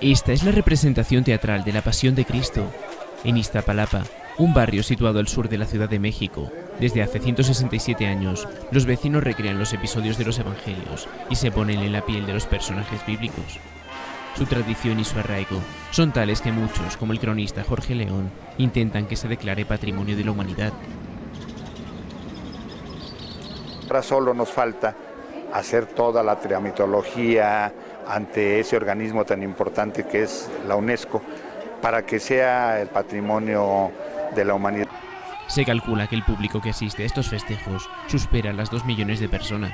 Esta es la representación teatral de la Pasión de Cristo en Iztapalapa, un barrio situado al sur de la Ciudad de México. Desde hace 167 años, los vecinos recrean los episodios de los Evangelios y se ponen en la piel de los personajes bíblicos. Su tradición y su arraigo son tales que muchos, como el cronista Jorge León, intentan que se declare patrimonio de la humanidad. Solo nos falta hacer toda la tramitología ante ese organismo tan importante que es la UNESCO para que sea el patrimonio de la humanidad. Se calcula que el público que asiste a estos festejos supera las 2 millones de personas.